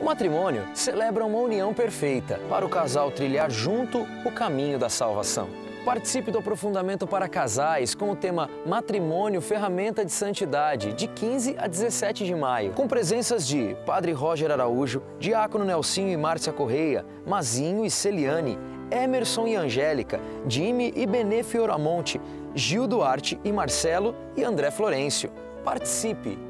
O matrimônio celebra uma união perfeita para o casal trilhar junto o caminho da salvação. Participe do aprofundamento para casais com o tema Matrimônio Ferramenta de Santidade, de 15 a 17 de maio, com presenças de Padre Roger Araújo, Diácono Nelsinho e Márcia Correia, Mazinho e Celiane, Emerson e Angélica, Jimmy e Benê Fioramonte, Gil Duarte e Marcelo e André Florencio. Participe!